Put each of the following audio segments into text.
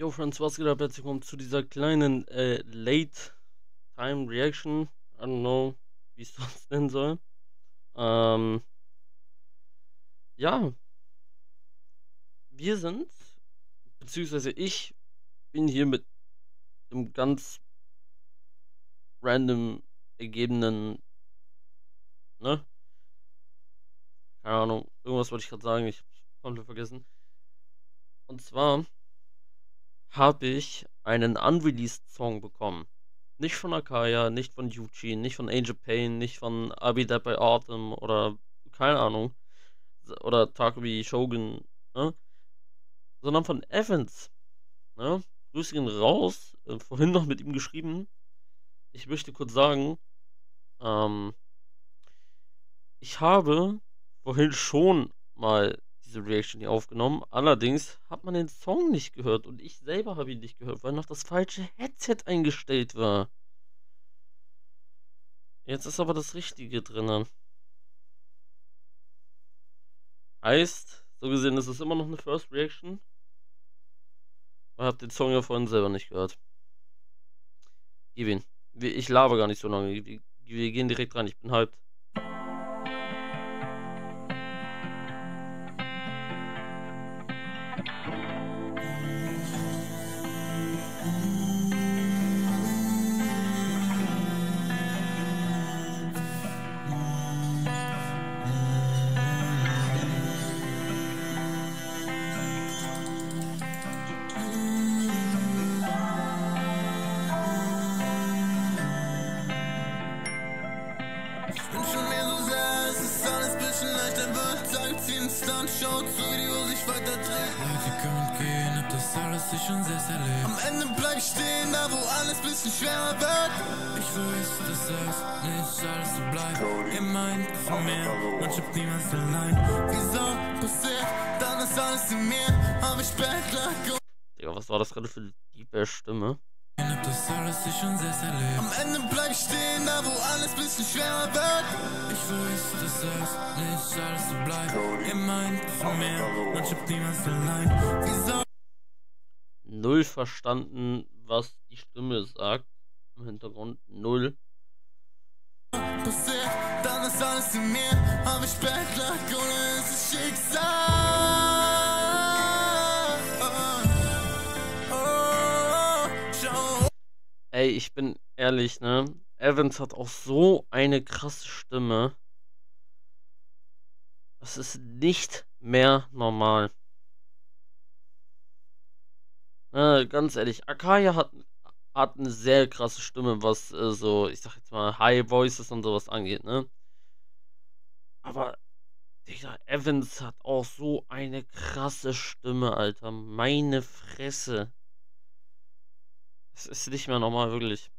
Yo, Friends, was geht ab? Herzlich willkommen zu dieser kleinen äh, Late Time Reaction. I don't know, wie es sonst nennen soll. Ähm, ja, wir sind, beziehungsweise ich bin hier mit einem ganz random ergebenen, ne? Keine Ahnung, irgendwas wollte ich gerade sagen, ich komplett vergessen. Und zwar habe ich einen unreleased Song bekommen. Nicht von Akaya, nicht von Yuji, nicht von Angel Pain, nicht von I'll Be Dead by Autumn oder keine Ahnung. Oder Takumi Shogun, ne? Sondern von Evans. Ne? Grüße ihn raus. Äh, vorhin noch mit ihm geschrieben. Ich möchte kurz sagen, ähm, ich habe vorhin schon mal diese Reaction hier aufgenommen. Allerdings hat man den Song nicht gehört und ich selber habe ihn nicht gehört, weil noch das falsche Headset eingestellt war. Jetzt ist aber das Richtige drinnen. Heißt, so gesehen ist es immer noch eine First Reaction. Ich habe den Song ja vorhin selber nicht gehört. Gib ihn. Ich laber gar nicht so lange. Wir gehen direkt rein. Ich bin hyped. Stuntshow zu Video sich weiter dreht. Leute kommen und gehen, hab das alles sich schon selbst erlebt. Am Ende bleib ich stehen, da wo alles bisschen schwerer wird. Ich weiß, dass das nicht alles so bleibt. Ihr meint von mir und ich hab niemals allein. Wieso passiert dann ist alles in mir? Hab ich Backlack Digga, was war das gerade für die Stimme? Hab das alles sich schon selbst erlebt. Am Ende bleib ich stehen, da wo alles bisschen schwerer wird. Ich weiß, dass das nicht Ihr meint von mir und ich hab niemals allein. Wieso? Null verstanden, was die Stimme sagt. Im Hintergrund null. Dann ist alles in mir. Hab ich Backlack ist es Schicksal? Ey, ich bin ehrlich, ne? Evans hat auch so eine krasse Stimme. Das ist nicht mehr normal. Ne, ganz ehrlich, Akaya hat, hat eine sehr krasse Stimme, was äh, so, ich sag jetzt mal, High Voices und sowas angeht, ne? Aber, Digga, Evans hat auch so eine krasse Stimme, Alter. Meine Fresse. Es ist nicht mehr normal, wirklich.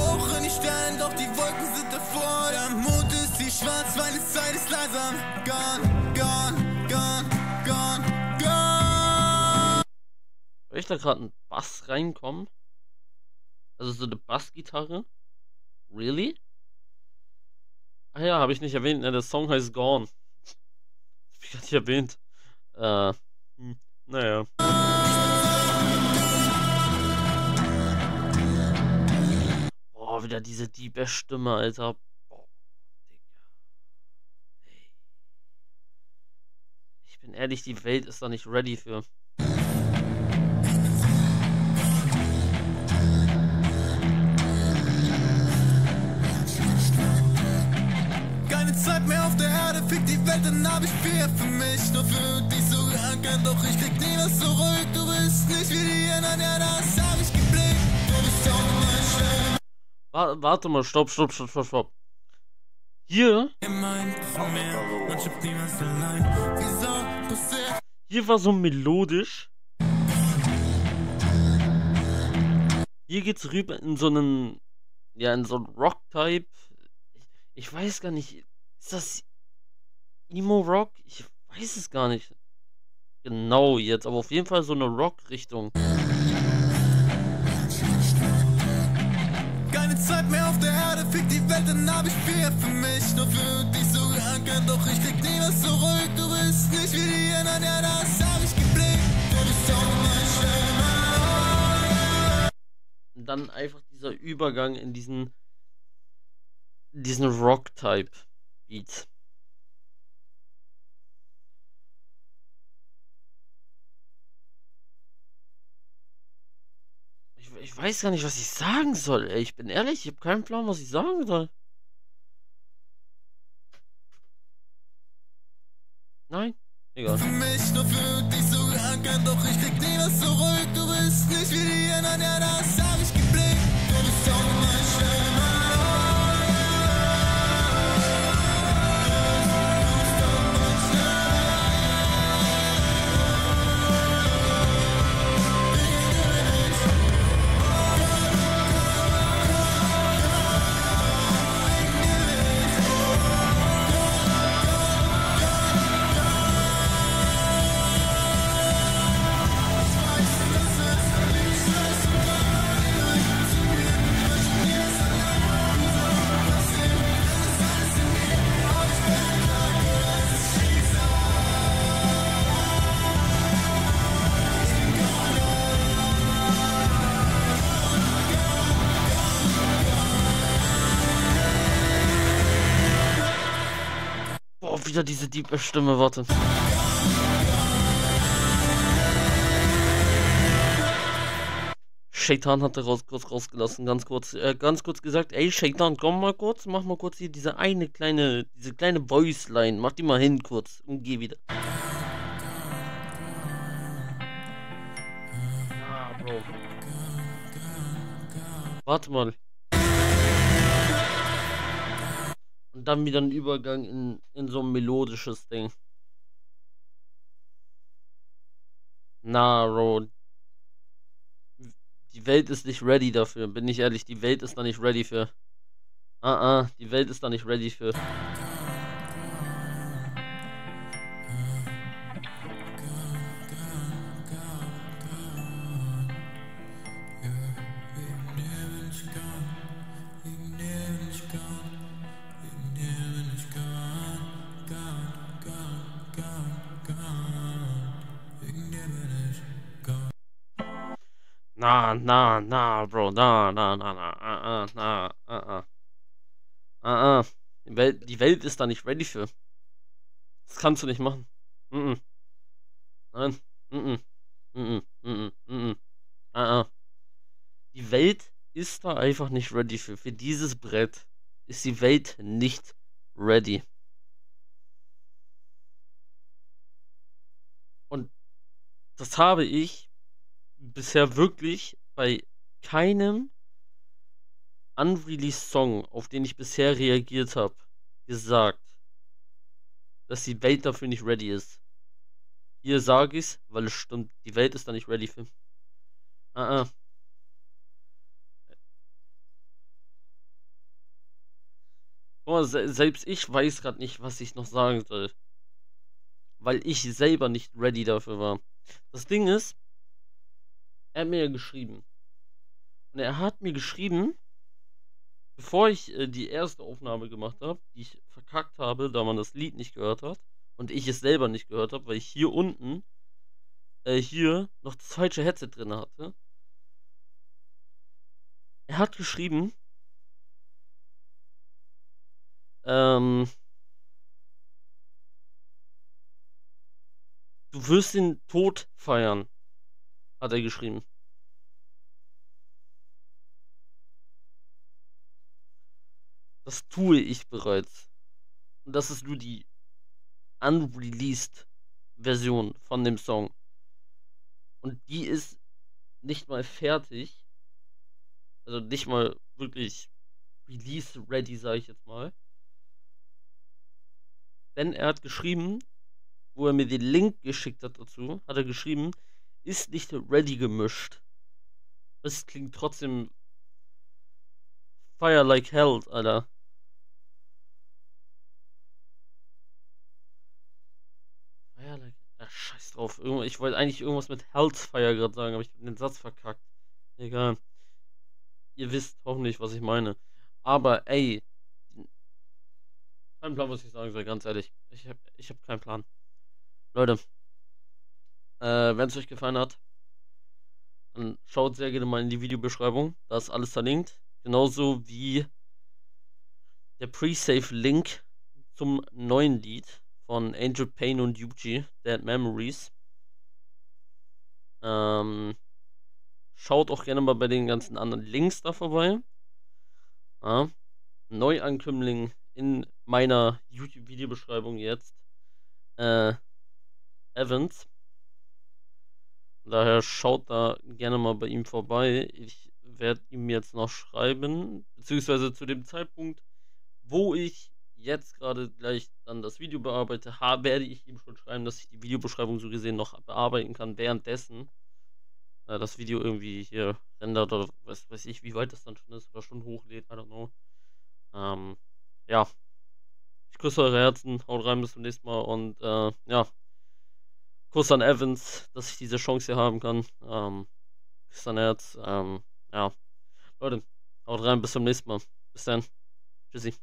Hoch in die Sterne, doch die Wolken sind davor. Der Mond ist die schwarz, meine Zeit ist langsam. Gone, gone, gone, gone, gone. Soll ich da gerade ein Bass reinkommen? Also so eine Bassgitarre? Really? Ah ja, habe ich nicht erwähnt. Ne, der Song heißt Gone. hab ich gar nicht erwähnt. Äh, hm, naja. wieder diese diebe Stimme, Alter. Boah, Digga. Ey. Ich bin ehrlich, die Welt ist da nicht ready für. Keine Zeit mehr auf der Erde, fick die Welt, dann hab ich viel für mich. Nur für dich so geankert, doch ich krieg nie was zurück. Du bist nicht wie die anderen, ja, das hab ich geblickt. Du bist auch immer schön. Warte mal, stopp, stopp, stopp, stopp, stopp. Hier. Hier war so melodisch. Hier geht's rüber in so einen. Ja, in so einen Rock-Type. Ich weiß gar nicht. Ist das Emo-Rock? Ich weiß es gar nicht genau jetzt, aber auf jeden Fall so eine Rock-Richtung. Zeit mehr auf der Erde, fick die Welt, dann hab ich viel für mich. Nur für dich so geankert, doch ich krieg nie was zurück. Du bist nicht wie die dann einfach dieser Übergang in diesen, diesen Rock-Type-Beat. Ich, ich weiß gar nicht, was ich sagen soll. Ey. Ich bin ehrlich, ich habe keinen Plan, was ich sagen soll. Nein? Egal. Für mich nur für dich so geankert, doch ich krieg nie was zurück. Du bist nicht wie die anderen, ja, das hab ich geblickt. Du bist auch Wieder diese diepe Stimme, warte. Shaitan hat er raus, kurz rausgelassen, ganz kurz, äh, ganz kurz gesagt, ey Shaitan, komm mal kurz, mach mal kurz hier diese eine kleine, diese kleine Voice-Line, mach die mal hin kurz und geh wieder. Ah. Warte mal. Und dann wieder ein Übergang in, in so ein melodisches Ding. Na, Bro. Die Welt ist nicht ready dafür, bin ich ehrlich. Die Welt ist da nicht ready für. Ah, ah, die Welt ist da nicht ready für. Na, na, na, Bro, na, na, na, na, ah, ah, na, ah, ah. Ah, ah. Die Welt, die Welt ist da nicht ready für. Das kannst du nicht machen. Mm -mm. Nein. Mm -mm. Mm -mm. Mm -mm. Ah, ah. Die Welt ist da einfach nicht ready für. Für dieses Brett ist die Welt nicht ready. Und das habe ich bisher wirklich bei keinem unreleased Song, auf den ich bisher reagiert habe, gesagt, dass die Welt dafür nicht ready ist. Hier sage ich es, weil es stimmt. Die Welt ist da nicht ready für. Ah, ah. Guck mal, se selbst ich weiß gerade nicht, was ich noch sagen soll. Weil ich selber nicht ready dafür war. Das Ding ist, er hat mir geschrieben. Und er hat mir geschrieben, bevor ich äh, die erste Aufnahme gemacht habe, die ich verkackt habe, da man das Lied nicht gehört hat und ich es selber nicht gehört habe, weil ich hier unten äh, hier noch das falsche Headset drin hatte. Er hat geschrieben, ähm, du wirst den Tod feiern, hat er geschrieben. Das tue ich bereits. Und das ist nur die unreleased Version von dem Song. Und die ist nicht mal fertig. Also nicht mal wirklich release ready, sage ich jetzt mal. Denn er hat geschrieben, wo er mir den Link geschickt hat dazu, hat er geschrieben, ist nicht ready gemischt. Es klingt trotzdem Fire like hell, Alter. Fire like. Ach, scheiß drauf. Ich wollte eigentlich irgendwas mit Hellfire gerade sagen, aber ich habe den Satz verkackt. Egal. Ihr wisst hoffentlich, was ich meine. Aber ey. Kein Plan, was ich sagen soll, ganz ehrlich. Ich habe ich hab keinen Plan. Leute. Äh, wenn es euch gefallen hat, dann schaut sehr gerne mal in die Videobeschreibung. Da ist alles verlinkt. Genauso wie der Pre-Save-Link zum neuen Lied von Angel Payne und Yuji, Dead Memories. Ähm, schaut auch gerne mal bei den ganzen anderen Links da vorbei. Ja. Neuankömmling in meiner YouTube-Videobeschreibung jetzt. Äh, Evans. Daher schaut da gerne mal bei ihm vorbei. Ich werde ihm jetzt noch schreiben, beziehungsweise zu dem Zeitpunkt, wo ich jetzt gerade gleich dann das Video bearbeite, werde ich ihm schon schreiben, dass ich die Videobeschreibung so gesehen noch bearbeiten kann, währenddessen äh, das Video irgendwie hier rendert oder was weiß ich, wie weit das dann schon ist oder schon hochlädt, I don't know. Ähm, ja. Ich küsse eure Herzen, haut rein, bis zum nächsten Mal und äh, ja. Kuss an Evans, dass ich diese Chance hier haben kann. Ähm, Kuss an Herz. Ähm, ja. Leute, haut rein, bis zum nächsten Mal. Bis dann. Tschüssi.